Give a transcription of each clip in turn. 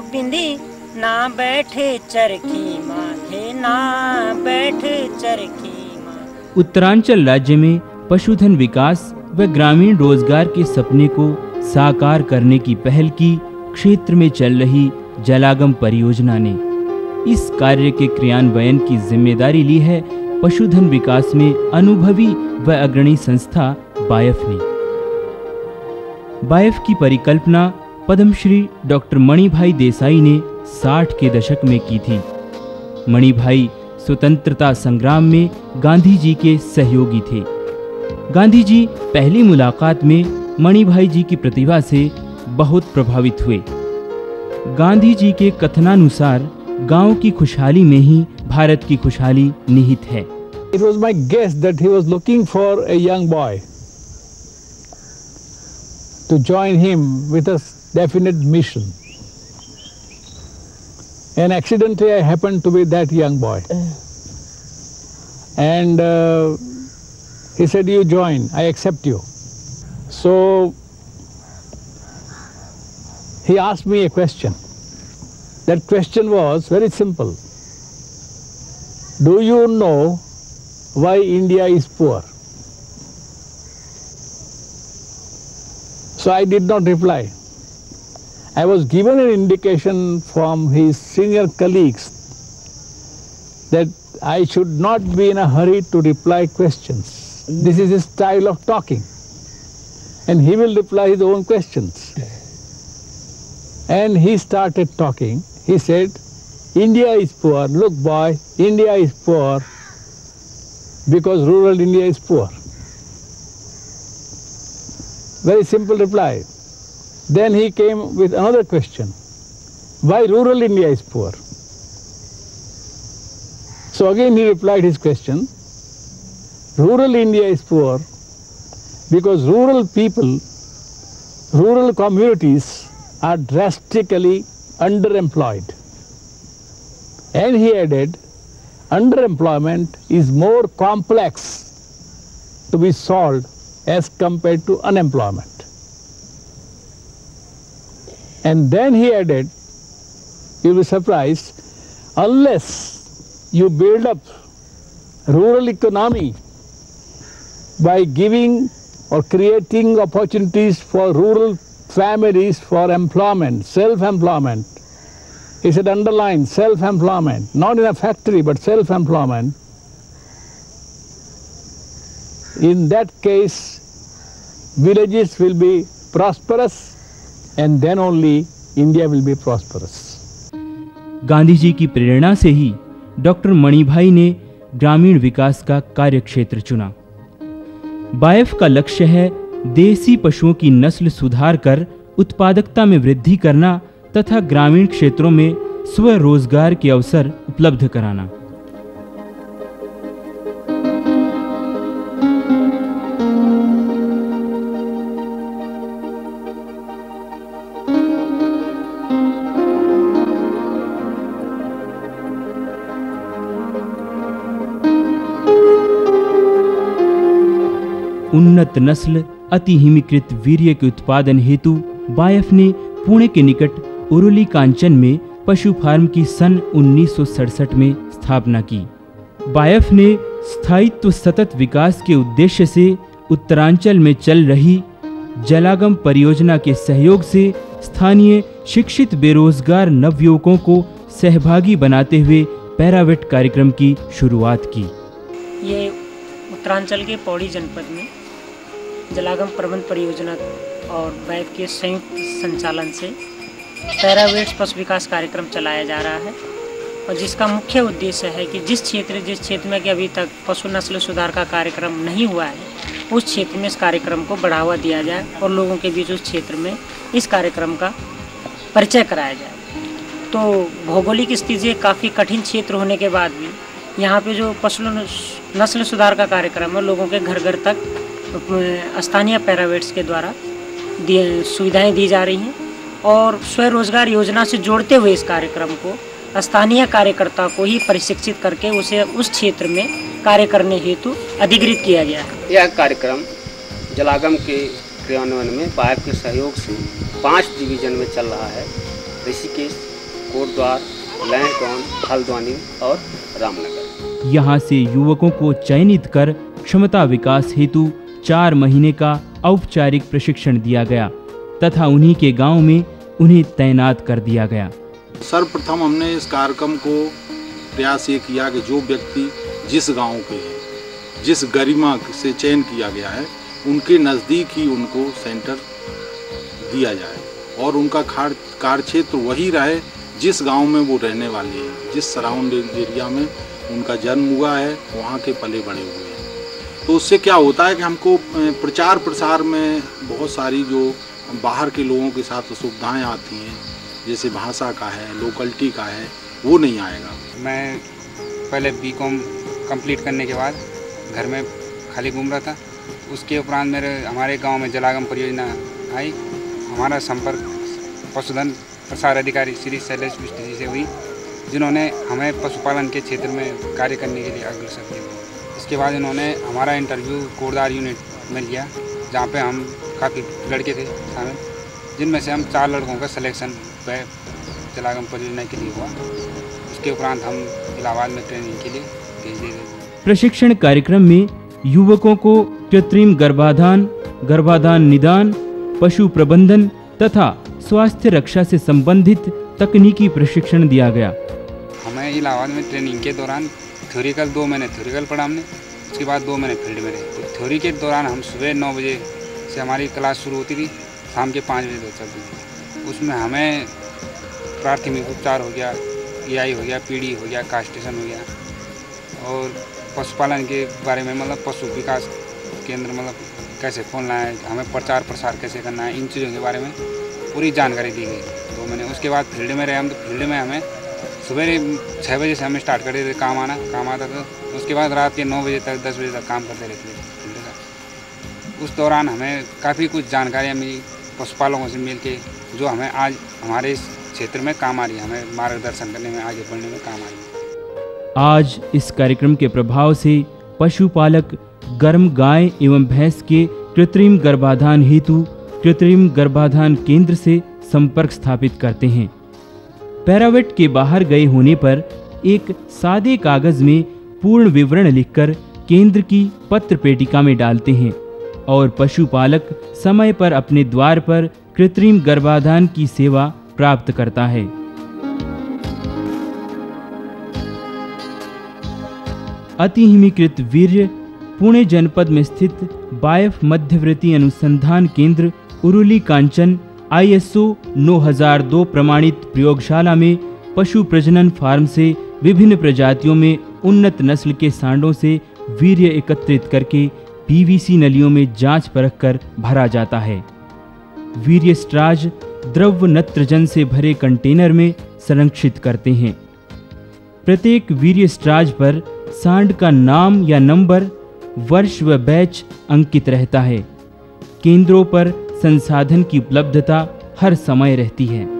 बिंदी ना बैठ चरखी माँ हे ना बैठ चरखी उत्तरांचल राज्य में पशुधन विकास व ग्रामीण रोज़गार के सपने को साकार करने की पहल की क्षेत्र में चल रही जलागम परियोजना ने इस कार्य के क्रियान्वयन की ज़िम्मेदारी ली है पशुधन विकास में अनुभवी व अग्रणी संस्था बायफ ने। बायफ की परिकल्पना पद्मश्री डॉक्टर मणिभाई देसाई ने 60 के दशक में की थी। मणिभाई स्वतंत्रता संग्राम में गांधी जी के सहयोगी थे। गांधी जी पहली मुलाकात में मणिभाई जी की प्रतिभा से बहुत प्रभावित हुए। गांधी जी के कथनानुसार गाँव की खुशहाली में ही भारत की खुशहाली निहित है। It was my guess that he was looking for a young boy to join him with a definite mission. And accidentally I happened to be that young boy. And uh, he said, You join, I accept you. So he asked me a question. That question was very simple Do you know why India is poor? So I did not reply. I was given an indication from his senior colleagues that I should not be in a hurry to reply questions. This is his style of talking. And he will reply his own questions. And he started talking. He said, India is poor. Look, boy, India is poor because rural India is poor. Very simple reply. Then he came with another question. Why rural India is poor? So again he replied his question. Rural India is poor because rural people, rural communities are drastically underemployed. And he added, underemployment is more complex to be solved as compared to unemployment. And then he added, you'll be surprised, unless you build up rural economy by giving or creating opportunities for rural families for employment, self-employment, he said underline self-employment, not in a factory but self-employment. In that case, villages will be prosperous and then only India will be prosperous. Gandhi ji की प्रेरणा से ही doctor Manibhai ने ग्रामीण विकास का कार्यक्षेत्र चुना बायफ का लक्ष्य है देसी पशुओं की नस्ल सुधार कर उत्पादकता में वृद्धि करना तथा ग्रामीण क्षेत्रों में स्वरोजगार के अवसर उपलब्ध कराना उन्नत नस्ल, अति हिमीकृत वीर्य के उत्पादन हेतु बायफ ने पुणे के निकट उरुली कांचन में पशु फार्म की सन 1967 में स्थापना की। बायफ ने स्थायित्व सतत विकास के उद्देश्य से उत्तरांचल में चल रही जलागम परियोजना के सहयोग से स्थानीय शिक्षित बेरोजगार नवयुवकों को सहभागी बनाते हुए पैरावेट कार्यक्रम की शुरुआत की। ये उत्तरांचल के पौड़ी जनपद में जलागम प्रबंध परियोजना और बैफ के संयुक्त संचालन से पैरावेट्स पशु विकास कार्यक्रम चलाया जा रहा है और जिसका मुख्य उद्देश्य है कि जिस क्षेत्र जिस क्षेत्र में कि अभी तक पशु नस्ल सुधार का कार्यक्रम नहीं हुआ है, उस क्षेत्र में इस कार्यक्रम को बढ़ावा दिया जाए और लोगों के बीच उस क्षेत्र में इस कार्यक्रम का परिचय कराया जाए। तो भौगोलिक स्थिति काफ़ी कठिन क्षेत्र होने के बाद भी यहाँ पे जो पशु नस्ल सुधार का कार्यक्रम है, लोगों के घर घर तक स्थानीय पैरावेट्स के द्वारा सुविधाएँ दी जा रही हैं और स्वरोजगार योजना से जोड़ते हुए इस कार्यक्रम को स्थानीय कार्यकर्ता को ही प्रशिक्षित करके उसे उस क्षेत्र में कार्य करने हेतु अधिकृत किया गया है। यह कार्यक्रम जलागम के क्रियान्वयन में पाइप के सहयोग से पाँच डिवीज़न में चल रहा है ऋषिकेश कोटद्वार लैंडकॉन हल्द्वानी और रामनगर। यहाँ से युवकों को चयनित कर क्षमता विकास हेतु चार महीने का औपचारिक प्रशिक्षण दिया गया, तथा उन्हीं के गाँव में उन्हें तैनात कर दिया गया। सर्वप्रथम हमने इस कार्यक्रम को प्रयास ये किया कि जो व्यक्ति जिस गाँव के हैं, जिस गरिमा से चयन किया गया है, उनके नज़दीक ही उनको सेंटर दिया जाए और उनका कार्य क्षेत्र वही रहे जिस गाँव में वो रहने वाले हैं, जिस सराउंडिंग एरिया में उनका जन्म हुआ है, वहाँ के पले बड़े हुए। तो उससे क्या होता है कि हमको प्रचार प्रसार में बहुत सारी जो बाहर के लोगों के साथ सुविधाएँ आती हैं, जैसे भाषा का है, लोकलिटी का है, वो नहीं आएगा। मैं पहले बी कॉम कंप्लीट करने के बाद घर में खाली घूम रहा था। उसके उपरांत मेरे, हमारे गाँव में जलागम परियोजना आई। हमारा संपर्क पशुधन प्रसार अधिकारी श्री शैलेश मिश्र जी से हुई, जिन्होंने हमें पशुपालन के क्षेत्र में कार्य करने के लिए अग्रसर किया। इसके बाद इन्होंने हमारा इंटरव्यू कोरदार यूनिट में लिया जहाँ पे हम काफ़ी लड़के थे शामिल जिनमें से हम चार लड़कों का सिलेक्शन जलागम परियोजना के लिए हुआ। उसके उपरांत हम इलाहाबाद में ट्रेनिंग के लिए भेज दिए गए प्रशिक्षण कार्यक्रम में युवकों को कृत्रिम गर्भाधान गर्भाधान निदान पशु प्रबंधन तथा स्वास्थ्य रक्षा से संबंधित तकनीकी प्रशिक्षण दिया गया। हमें इलाहाबाद में ट्रेनिंग के दौरान थ्योरिकल दो महीने थ्योरिकल पढ़ा हमने, उसके बाद दो महीने फ़ील्ड में रहे। तो थ्योरी के दौरान हम सुबह नौ बजे से हमारी क्लास शुरू होती थी, शाम के पाँच बजे तक चलती थी उसमें हमें प्राथमिक उपचार हो गया ई हो गया पीढ़ी हो गया कास्टेशन हो गया, और पशुपालन के बारे में मतलब पशु विकास केंद्र मतलब कैसे खोलना है, हमें प्रचार प्रसार कैसे करना है, इन चीज़ों के बारे में पूरी जानकारी दी गई तो मैंने उसके बाद फ़ील्ड में रहे हम तो फ़ील्ड में हमें सुबह छः बजे से हमें स्टार्ट करते देते काम आना, काम आता था। उसके बाद रात के नौ बजे तक, दस बजे तक काम करते रहते थे। उस दौरान हमें काफ़ी कुछ जानकारियाँ मिली पशुपालकों से मिल के जो हमें आज हमारे इस क्षेत्र में काम आ रही है। हमें मार्गदर्शन करने में, आगे बढ़ने में काम आ रही है। आज इस कार्यक्रम के प्रभाव से पशुपालक गर्म गाय एवं भैंस के कृत्रिम गर्भाधान हेतु, कृत्रिम गर्भाधान केंद्र से संपर्क स्थापित करते हैं। पैरावेट के बाहर गए होने पर एक सादे कागज़ में पूर्ण विवरण लिखकर केंद्र की पत्र पेटिका में डालते हैं और पशुपालक समय पर अपने द्वार पर कृत्रिम गर्भाधान की सेवा प्राप्त करता है। अतिहिमीकृत वीर्य पुणे जनपद में स्थित बायफ मध्यवर्ती अनुसंधान केंद्र उरुली कांचन आईएसओ 9002 प्रमाणित प्रयोगशाला में पशु प्रजनन फार्म से विभिन्न प्रजातियों में उन्नत नस्ल के सांडों से वीर्य एकत्रित करके पीवीसी नलियों में जाँच परख कर भरा जाता है। वीर्य स्ट्राज द्रव नत्रजन से भरे कंटेनर में संरक्षित करते हैं। प्रत्येक वीर्य स्ट्राज पर सांड का नाम या नंबर, वर्ष व बैच अंकित रहता है। केंद्रों पर संसाधन की उपलब्धता हर समय रहती है।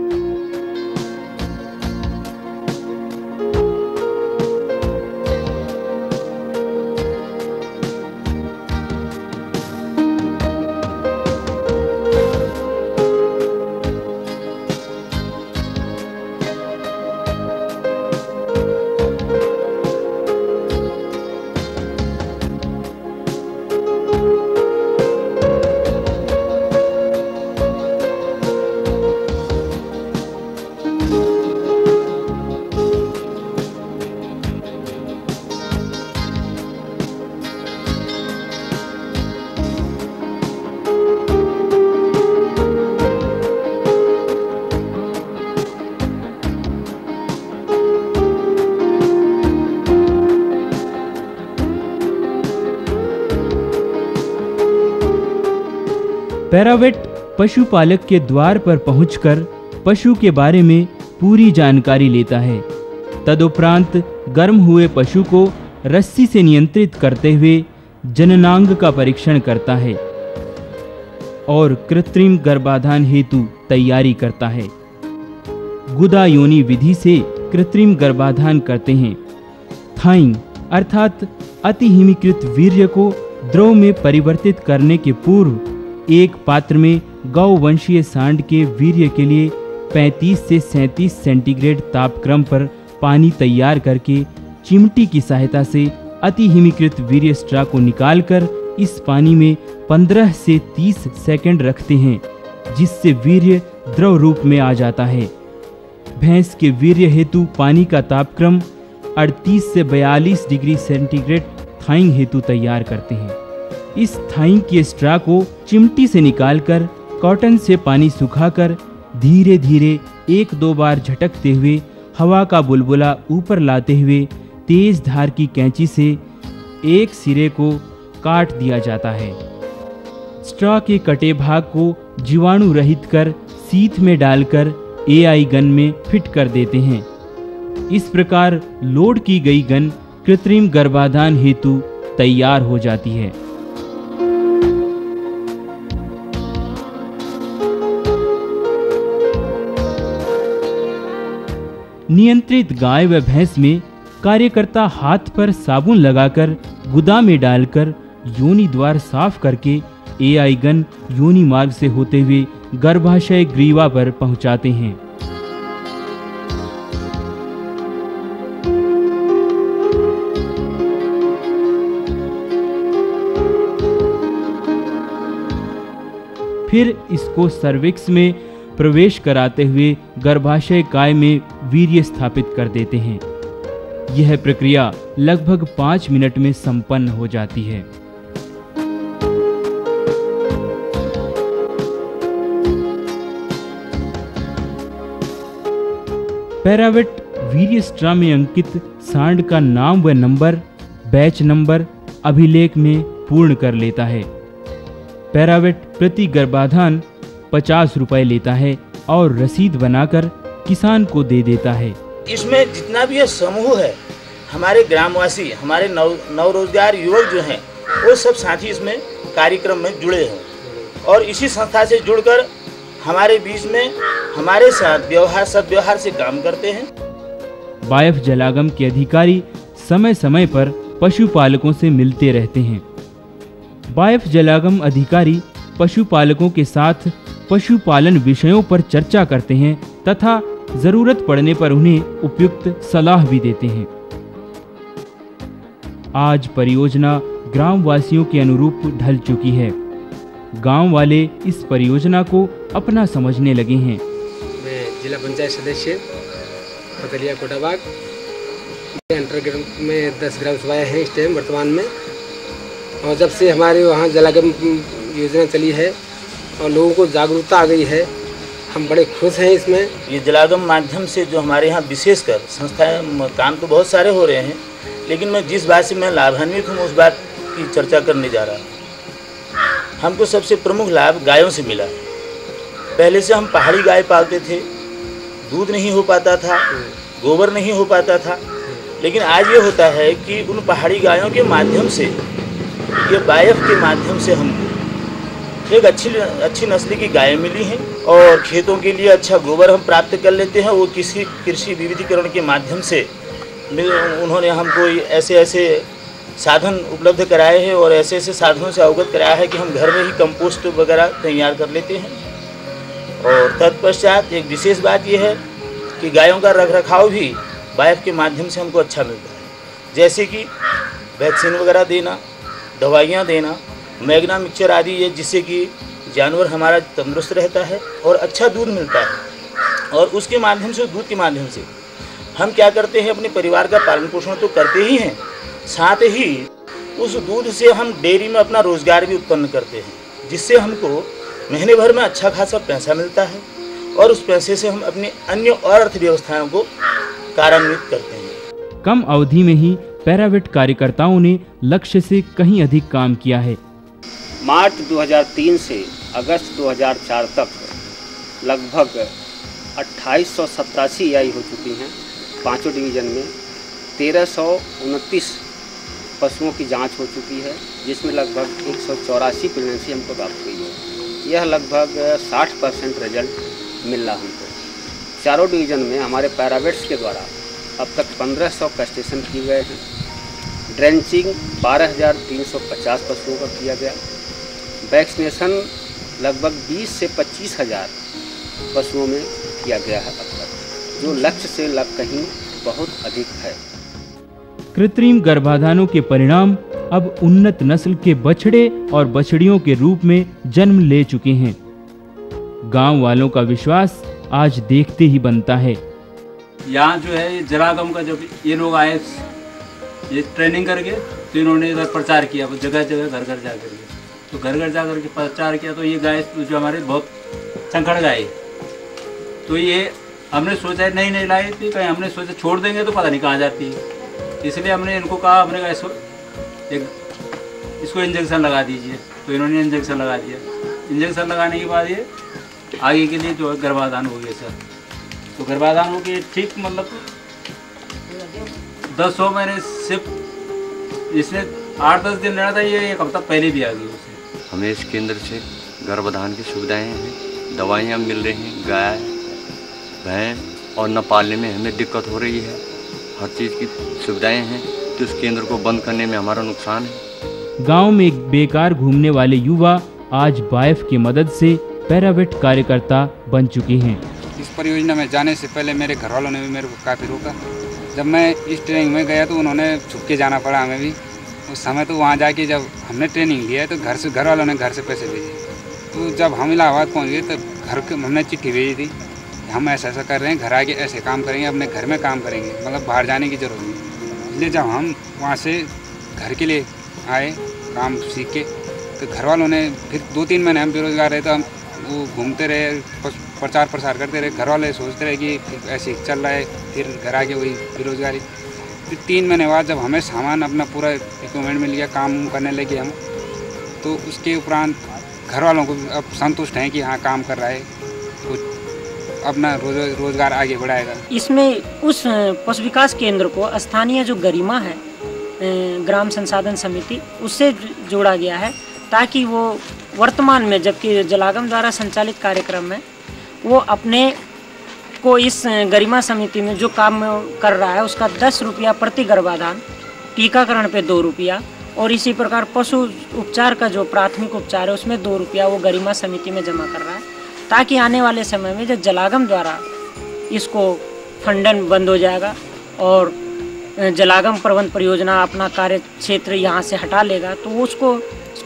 पैरावेट पशुपालक के द्वार पर पहुंचकर पशु के बारे में पूरी जानकारी लेता है। तदुपरांत गर्म हुए पशु को रस्सी से नियंत्रित करते हुए जननांग का परीक्षण करता है और कृत्रिम गर्भाधान हेतु तैयारी करता है। गुदा योनि विधि से कृत्रिम गर्भाधान करते हैं। थाइंग अर्थात अति हिमीकृत वीर्य को द्रव में परिवर्तित करने के पूर्व एक पात्र में गौ वंशीय सांड के वीर्य के लिए 35 से 37 सेंटीग्रेड तापक्रम पर पानी तैयार करके चिमटी की सहायता से अति हिमीकृत वीर्य स्ट्रा को निकालकर इस पानी में 15 से 30 सेकंड रखते हैं, जिससे वीर्य द्रव रूप में आ जाता है। भैंस के वीर्य हेतु पानी का तापक्रम 38 से 42 डिग्री सेंटीग्रेड थाइंग हेतु तैयार करते हैं। इस थाई की स्ट्रा को चिमटी से निकालकर, कॉटन से पानी सुखाकर धीरे धीरे एक दो बार झटकते हुए, हवा का बुलबुला ऊपर लाते हुए, तेज धार की कैंची से एक सिरे को काट दिया जाता है। स्ट्रा के कटे भाग को जीवाणु रहित कर सीथ में डालकर एआई गन में फिट कर देते हैं। इस प्रकार लोड की गई गन कृत्रिम गर्भाधान हेतु तैयार हो जाती है। नियंत्रित गाय व भैंस में कार्यकर्ता हाथ पर साबुन लगाकर गुदा में डालकर योनि द्वार साफ़ करके एआई गन योनि मार्ग से होते हुए गर्भाशय ग्रीवा पर पहुंचाते हैं। फिर इसको सर्विक्स में प्रवेश कराते हुए गर्भाशय काय में वीर्य स्थापित कर देते हैं। यह प्रक्रिया लगभग पाँच मिनट में संपन्न हो जाती है। पैरावेट वीर्य में अंकित सांड का नाम व नंबर, बैच नंबर, अभिलेख में पूर्ण कर लेता है। पैरावेट प्रति गर्भाधान पचास रुपए लेता है और रसीद बनाकर किसान को दे देता है। इसमें जितना भी समूह है हमारे ग्रामवासी हमारे नव नवरोजगार युवक जो हैं वो सब साथी इसमें कार्यक्रम में जुड़े हैं। और इसी संस्था से जुड़कर हमारे बीच में हमारे साथ व्यवहार सदव्यवहार से काम करते हैं। बायफ जलागम के अधिकारी समय समय पर पशुपालकों से मिलते रहते हैं। बायफ जलागम अधिकारी पशुपालकों के साथ पशुपालन विषयों पर चर्चा करते हैं तथा ज़रूरत पड़ने पर उन्हें उपयुक्त सलाह भी देते हैं। आज परियोजना ग्राम वासियों के अनुरूप ढल चुकी है। गाँव वाले इस परियोजना को अपना समझने लगे हैं। मैं जिला पंचायत सदस्य पतलिया कोटाबाग अंतर्गत में दस ग्राम सभाएँ हैं इस टाइम वर्तमान में। और जब से हमारे वहाँ जलागम योजना चली है और लोगों को जागरूकता आ गई है। हम बड़े खुश हैं इसमें। ये जलागम माध्यम से जो हमारे यहाँ विशेषकर संस्थाएँ, काम तो बहुत सारे हो रहे हैं, लेकिन मैं जिस बात से मैं लाभान्वित हूँ, उस बात की चर्चा करने जा रहा हूँ। हमको सबसे प्रमुख लाभ गायों से मिला। पहले से हम पहाड़ी गाय पालते थे। दूध नहीं हो पाता था, गोबर नहीं हो पाता था। लेकिन आज ये होता है कि उन पहाड़ी गायों के माध्यम से, ये बायफ के माध्यम से हमको एक अच्छी अच्छी नस्ल की गायें मिली हैं और खेतों के लिए अच्छा गोबर हम प्राप्त कर लेते हैं। वो किसी कृषि विविधीकरण के माध्यम से उन्होंने हमको ऐसे ऐसे साधन उपलब्ध कराए हैं और ऐसे ऐसे साधनों से अवगत कराया है कि हम घर में ही कंपोस्ट वगैरह तैयार कर लेते हैं। और तत्पश्चात एक विशेष बात यह है कि गायों का रख रखाव भी बाइफ के माध्यम से हमको अच्छा मिलता है। जैसे कि वैक्सीन वगैरह देना, दवाइयाँ देना मैगना मिक्सचर आदि ये जिससे कि जानवर हमारा तंदुरुस्त रहता है और अच्छा दूध मिलता है। और उसके माध्यम से, दूध के माध्यम से हम क्या करते हैं, अपने परिवार का पालन पोषण तो करते ही हैं। साथ ही उस दूध से हम डेयरी में अपना रोज़गार भी उत्पन्न करते हैं, जिससे हमको महीने भर में अच्छा खासा पैसा मिलता है और उस पैसे से हम अपनी अन्य और अर्थव्यवस्थाओं को कार्यान्वित करते हैं। कम अवधि में ही पैराविट कार्यकर्ताओं ने लक्ष्य से कहीं अधिक काम किया है। मार्च 2003 से अगस्त 2004 तक लगभग अट्ठाईस सौ सत्तासी आई हो चुकी हैं पाँचों डिवीज़न में। तेरह सौ उनतीस पशुओं की जाँच हो चुकी है जिसमें लगभग एक सौ चौरासी प्रेगनेंसी हमको प्राप्त हुई है। यह लगभग साठ परसेंट रिज़ल्ट मिल रहा हमको। चारों डिवीज़न में हमारे पैरावेट्स के द्वारा अब तक 1500 सौ कस्टेशन किए गए हैं। ड्रेंचिंग 12,350 पशुओं का किया गया। वैक्सीनेशन लगभग 20 से पच्चीस हज़ार पशुओं में किया गया है अब तक जो लक्ष्य से लग कहीं बहुत अधिक है। कृत्रिम गर्भाधानों के परिणाम अब उन्नत नस्ल के बछड़े और बछड़ियों के रूप में जन्म ले चुके हैं। गाँव वालों का विश्वास आज देखते ही बनता है। यहाँ जो है ये जलागम का जब ये लोग आए ये ट्रेनिंग करके तो इन्होंने इधर प्रचार किया जगह जगह घर घर जा करके तो घर घर जा करके प्रचार किया तो ये गाय जो हमारे बहुत संकड़ गाय। तो ये हमने सोचा नहीं नहीं लाई थी कहीं, हमने सोचा छोड़ देंगे तो पता नहीं कहाँ जाती। इसलिए हमने इनको कहा, हमने कहा एक, इसको इंजेक्शन लगा दीजिए। तो इन्होंने इंजेक्शन लगा दिया। इंजेक्शन लगाने के बाद ये आगे के लिए जो है गर्भाधान हो गया, सर। तो गर्भाधान हो गया ठीक मतलब दस सौ महीने सिर्फ़, इसने आठ दस दिन रहना था, ये एक हफ़्ता पहले भी आ गई हमें इस केंद्र से गर्भधान की सुविधाएँ हैं दवाइयाँ मिल रही हैं गाय भैंस और न पालने में हमें दिक्कत हो रही है। हर चीज़ की सुविधाएँ हैं तो इस केंद्र को बंद करने में हमारा नुकसान है। गाँव में एक बेकार घूमने वाले युवा आज बाइफ की मदद से पैरावेट कार्यकर्ता बन चुके हैं। इस परियोजना में जाने से पहले मेरे घर वालों ने भी मेरे को काफ़ी रोका। जब मैं इस ट्रेनिंग में गया तो उन्होंने छुप के जाना पड़ा हमें भी। उस समय तो वहाँ जाके जब हमने ट्रेनिंग लिया तो घर से घर वालों ने घर से पैसे भेजे। तो जब हम इलाहाबाद पहुँच गए तब घर के हमने चिट्ठी भेजी थी हम ऐसा ऐसा कर रहे हैं, घर आके ऐसे काम करेंगे, अपने घर में काम करेंगे मतलब बाहर जाने की ज़रूरत नहीं। इसलिए जब हम वहाँ से घर के लिए आए, काम सीख के तो घर वालों ने फिर दो तीन महीने हम बेरोजगार रहे तो हम वो घूमते रहे प्रचार प्रसार करते रहे घर वाले सोचते रहे कि ऐसे चल रहा है, फिर घर आके वही बेरोजगारी। तीन महीने बाद जब हमें सामान अपना पूरा इक्विपमेंट मिल गया, काम करने लगे हम तो उसके उपरांत घर वालों को अब संतुष्ट हैं कि हाँ काम कर रहा है कुछ अपना रोज, रोज़गार आगे बढ़ाएगा। इसमें उस पशु विकास केंद्र को स्थानीय जो गरिमा है ग्राम संसाधन समिति, उससे जोड़ा गया है, ताकि वो वर्तमान में जबकि जलागम द्वारा संचालित कार्यक्रम में वो अपने को इस गरिमा समिति में जो काम कर रहा है, उसका दस रुपया प्रति गर्भाधान, टीकाकरण पे दो रुपया और इसी प्रकार पशु उपचार का जो प्राथमिक उपचार है, उसमें दो रुपया वो गरिमा समिति में जमा कर रहा है, ताकि आने वाले समय में जब जलागम द्वारा इसको फंडन बंद हो जाएगा और जलागम प्रबंध परियोजना अपना कार्य क्षेत्र यहाँ से हटा लेगा तो उसको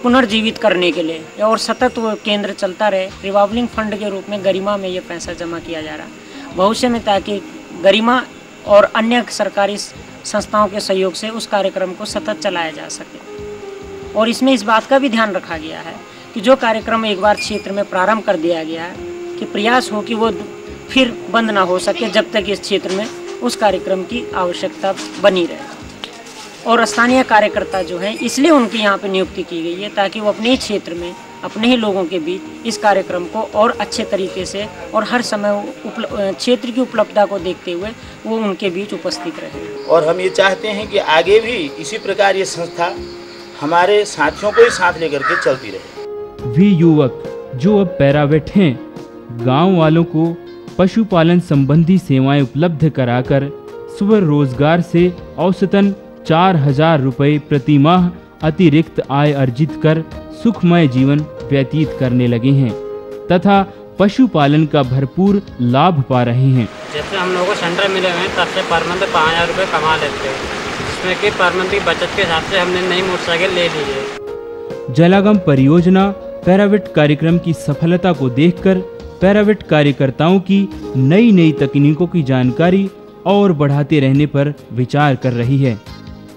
पुनर्जीवित करने के लिए और सतत वो केंद्र चलता रहे, रिवॉल्विंग फंड के रूप में गरिमा में ये पैसा जमा किया जा रहा है। भविष्य में ताकि गरिमा और अन्य सरकारी संस्थाओं के सहयोग से उस कार्यक्रम को सतत चलाया जा सके। और इसमें इस बात का भी ध्यान रखा गया है कि जो कार्यक्रम एक बार क्षेत्र में प्रारंभ कर दिया गया है, कि प्रयास हो कि वो फिर बंद ना हो सके जब तक इस क्षेत्र में उस कार्यक्रम की आवश्यकता बनी रहे। और स्थानीय कार्यकर्ता जो हैं, इसलिए उनकी यहाँ पर नियुक्ति की गई है ताकि वो अपने क्षेत्र में अपने ही लोगों के बीच इस कार्यक्रम को और अच्छे तरीके से और हर समय क्षेत्र की उपलब्धता को देखते हुए वो उनके बीच उपस्थित रहे। और हम ये चाहते हैं कि आगे भी इसी प्रकार ये संस्था हमारे साथियों को ही साथ लेकर के चलती रहे। वे युवक जो अब पैरावेट हैं गाँव वालों को पशुपालन संबंधी सेवाएँ उपलब्ध कराकर स्व रोज़गार से औसतन चार हज़ार रुपये प्रति माह अतिरिक्त आय अर्जित कर सुखमय जीवन व्यतीत करने लगे हैं तथा पशुपालन का भरपूर लाभ पा रहे हैं। जैसे हम लोगों को सेंटर मिले हुए हैं तब से पर मंथ पाँच हज़ार रुपये कमा लेते हैं जिसमें कि पर मंथ की बचत के हिसाब से हमने नई मोटरसाइकिल ले ली है। जलागम परियोजना पैराविट कार्यक्रम की सफलता को देखकर पैराविट कार्यकर्ताओं की नई नई तकनीकों की जानकारी और बढ़ाते रहने पर विचार कर रही है।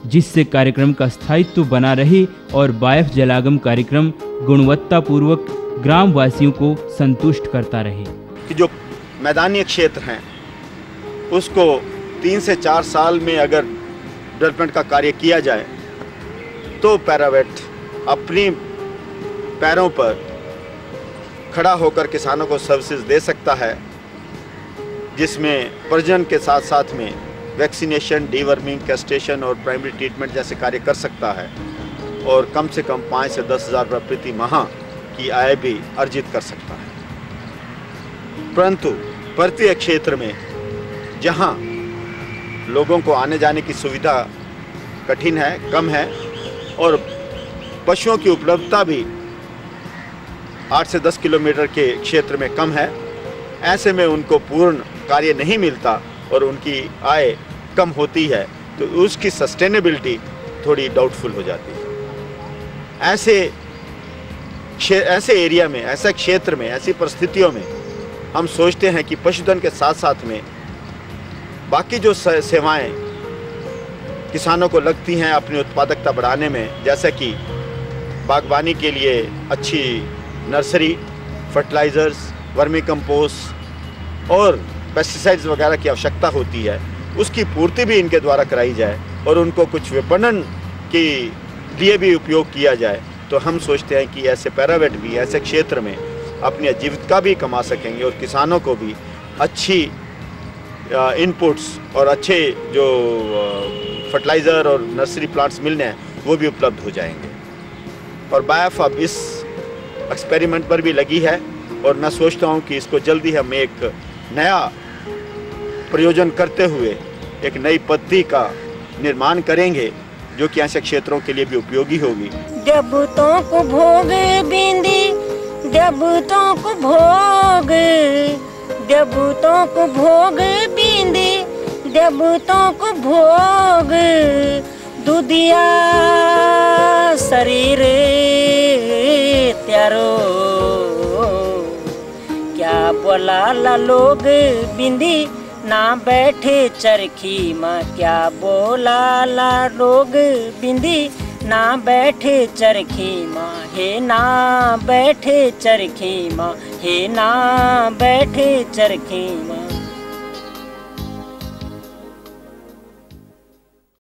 जिससे कार्यक्रम का स्थायित्व बना रहे और बायफ जलागम कार्यक्रम गुणवत्ता पूर्वक ग्राम वासियों को संतुष्ट करता रहे। कि जो मैदानी क्षेत्र हैं, उसको तीन से चार साल में अगर डेवलपमेंट का कार्य किया जाए तो पैरावेट अपनी पैरों पर खड़ा होकर किसानों को सर्विसेज़ दे सकता है, जिसमें प्रजनन के साथ साथ में वैक्सीनेशन, डीवर्मिंग कैस्टेशन और प्राइमरी ट्रीटमेंट जैसे कार्य कर सकता है और कम से कम पाँच से दस हज़ार रुपये प्रति माह की आय भी अर्जित कर सकता है। परंतु प्रत्येक क्षेत्र में जहाँ लोगों को आने जाने की सुविधा कठिन है, कम है और पशुओं की उपलब्धता भी आठ से दस किलोमीटर के क्षेत्र में कम है, ऐसे में उनको पूर्ण कार्य नहीं मिलता और उनकी आय कम होती है तो उसकी सस्टेनेबिलिटी थोड़ी डाउटफुल हो जाती है। ऐसे ऐसे एरिया में, ऐसे क्षेत्र में, ऐसी परिस्थितियों में हम सोचते हैं कि पशुधन के साथ साथ में बाकी जो सेवाएँ किसानों को लगती हैं अपनी उत्पादकता बढ़ाने में, जैसा कि बागवानी के लिए अच्छी नर्सरी फर्टिलाइज़र्स वर्मी कंपोस्ट और पेस्टिसाइड्स वगैरह की आवश्यकता होती है, उसकी पूर्ति भी इनके द्वारा कराई जाए और उनको कुछ विपणन के लिए भी उपयोग किया जाए तो हम सोचते हैं कि ऐसे पैरावेट भी, ऐसे क्षेत्र में अपनी आजीविका भी कमा सकेंगे और किसानों को भी अच्छी इनपुट्स और अच्छे जो फर्टिलाइज़र और नर्सरी प्लांट्स मिलने हैं, वो भी उपलब्ध हो जाएँगे। और बायफ अब इस एक्सपेरिमेंट पर भी लगी है और मैं सोचता हूँ कि इसको जल्दी हम एक नया प्रयोजन करते हुए एक नई पद्धति का निर्माण करेंगे, जो कि ऐसे क्षेत्रों के लिए भी उपयोगी होगी। देवतों को भोग बिंदी देवतों को भोग देवतों को भोग बिंदी देवतों को भोग दुदिया शरीर त्यारो। क्या बोला ला लोग बिंदी? ना बैठे चरखी माँ, क्या बोला ला लोग बिंदी? ना बैठे चरखी माँ, हे ना बैठे चरखी माँ, हे ना बैठे चरखी माँ।